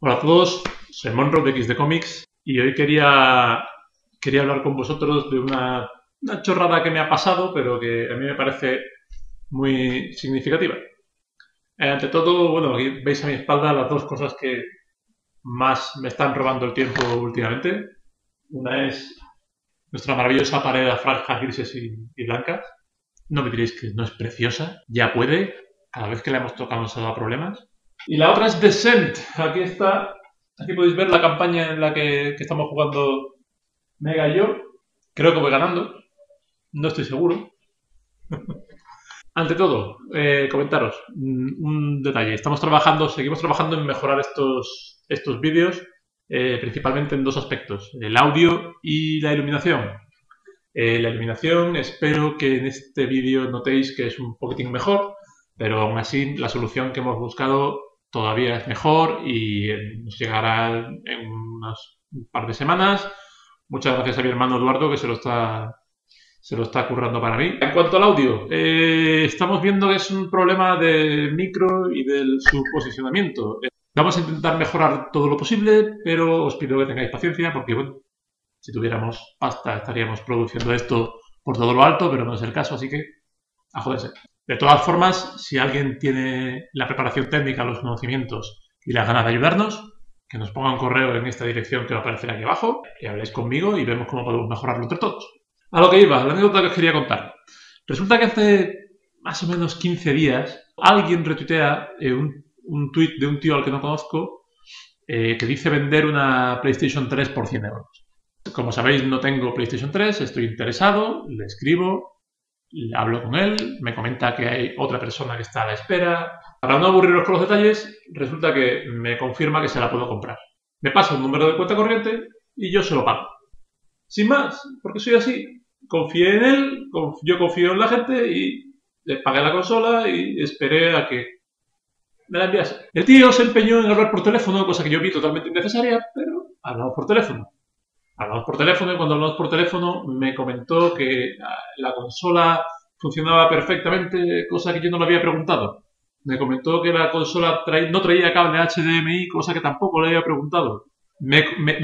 Hola a todos, soy Monroe de X de Comics y hoy quería, quería hablar con vosotros de una, una chorrada que me ha pasado, pero que a mí me parece muy significativa. Eh, ante todo, bueno, aquí veis a mi espalda las dos cosas que más me están robando el tiempo últimamente. Una es nuestra maravillosa pared de franjas grises y, y blancas. No me diréis que no es preciosa, ya puede, cada vez que la hemos tocado nos ha dado problemas. Y la otra es Descent. Aquí está, aquí podéis ver la campaña en la que, estamos jugando Mega y yo. Creo que voy ganando, no estoy seguro. Ante todo, eh, comentaros mm, un detalle. Estamos trabajando, seguimos trabajando en mejorar estos, estos vídeos, eh, principalmente en dos aspectos, el audio y la iluminación. Eh, la iluminación espero que en este vídeo notéis que es un poquitín mejor, pero aún así la solución que hemos buscado todavía es mejor y eh, nos llegará en unas un par de semanas. Muchas gracias a mi hermano Eduardo que se lo está se lo está currando para mí. En cuanto al audio, eh, estamos viendo que es un problema de micro y de su posicionamiento. Eh, vamos a intentar mejorar todo lo posible, pero os pido que tengáis paciencia porque, bueno, si tuviéramos pasta estaríamos produciendo esto por todo lo alto, pero no es el caso, así que a joderse. De todas formas, si alguien tiene la preparación técnica, los conocimientos y las ganas de ayudarnos, que nos ponga un correo en esta dirección que va a aparecer aquí abajo, y habléis conmigo y vemos cómo podemos mejorarlo entre todos. A lo que iba, la anécdota que os quería contar. Resulta que hace más o menos 15 días alguien retuitea eh, un, un tuit de un tío al que no conozco eh, que dice vender una PlayStation 3 por 100 euros. Como sabéis, no tengo PlayStation 3, estoy interesado, le escribo, hablo con él, me comenta que hay otra persona que está a la espera. Para no aburriros con los detalles, resulta que me confirma que se la puedo comprar. Me pasa un número de cuenta corriente y yo se lo pago. Sin más, porque soy así. Confié en él, yo confío en la gente y le pagué la consola y esperé a que me la enviase. El tío se empeñó en hablar por teléfono, cosa que yo vi totalmente innecesaria, pero hablamos por teléfono. Hablamos por teléfono y cuando hablamos por teléfono me comentó que ah, la consola funcionaba perfectamente, cosa que yo no le había preguntado. Me comentó que la consola no traía cable HDMI, cosa que tampoco le había preguntado. Me,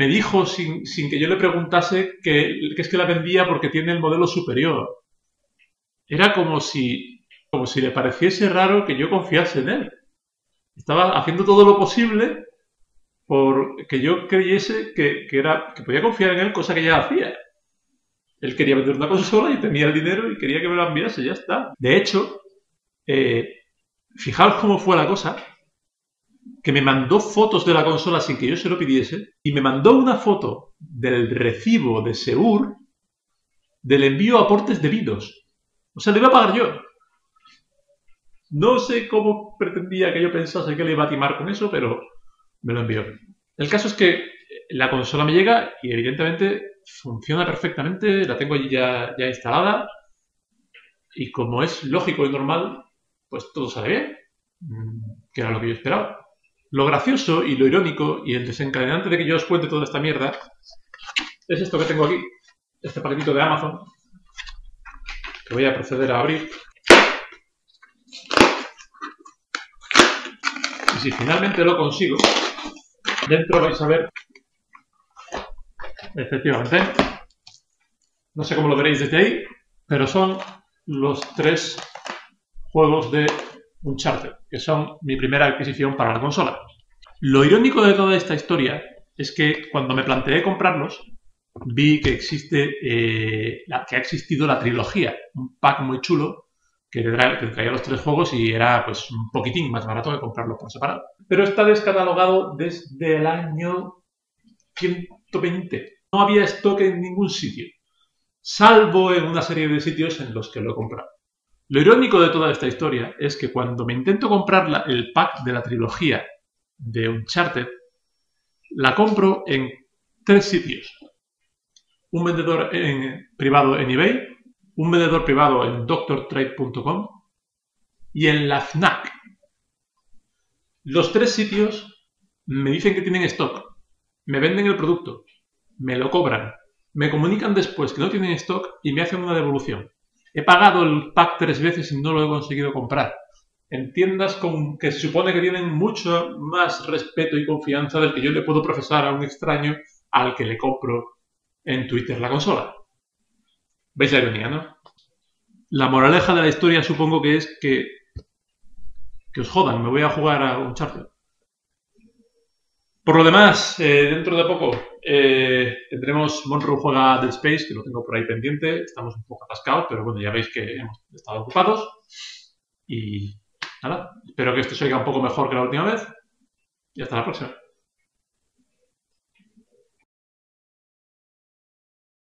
dijo sin, sin que yo le preguntase que, que es que la vendía porque tiene el modelo superior. Era como si, como si le pareciese raro que yo confiase en él. Estaba haciendo todo lo posible por que yo creyese que, que era, que podía confiar en él, cosa que ya hacía. Él quería vender una consola y tenía el dinero y quería que me lo enviase, ya está. De hecho, eh, fijaos cómo fue la cosa, que me mandó fotos de la consola sin que yo se lo pidiese y me mandó una foto del recibo de Seur del envío a portes debidos. O sea, le iba a pagar yo. No sé cómo pretendía que yo pensase que le iba a timar con eso, pero me lo envió. El caso es que la consola me llega y evidentemente funciona perfectamente, la tengo allí ya, ya instalada y como es lógico y normal, pues todo sale bien, Mm, que era lo que yo esperaba. Lo gracioso y lo irónico y el desencadenante de que yo os cuente toda esta mierda es esto que tengo aquí, este paquetito de Amazon, que voy a proceder a abrir. Si finalmente lo consigo, dentro vais a ver, efectivamente, no sé cómo lo veréis desde ahí, pero son los tres juegos de Uncharted, que son mi primera adquisición para la consola. Lo irónico de toda esta historia es que cuando me planteé comprarlos, vi que existe, eh, que ha existido la trilogía, un pack muy chulo que, tra que traía los tres juegos y era pues un poquitín más barato que comprarlos por separado. Pero está descatalogado desde el año 120. No había stock en ningún sitio, salvo en una serie de sitios en los que lo he comprado. Lo irónico de toda esta historia es que cuando me intento comprar el pack de la trilogía de Uncharted, la compro en tres sitios. Un vendedor en, privado en eBay, un vendedor privado en doctortrade.com y en la FNAC. Los tres sitios me dicen que tienen stock, me venden el producto, me lo cobran, me comunican después que no tienen stock y me hacen una devolución. He pagado el pack tres veces y no lo he conseguido comprar. en tiendas con, que se supone que tienen mucho más respeto y confianza del que yo le puedo profesar a un extraño al que le compro en Twitter la consola. ¿Veis la ironía, no? La moraleja de la historia supongo que es que que os jodan, me voy a jugar a un charter. Por lo demás, eh, dentro de poco eh, tendremos Monroe juega Dead Space, que lo tengo por ahí pendiente. Estamos un poco atascados, pero bueno, ya veis que hemos estado ocupados. Y nada, espero que esto se oiga un poco mejor que la última vez. Y hasta la próxima.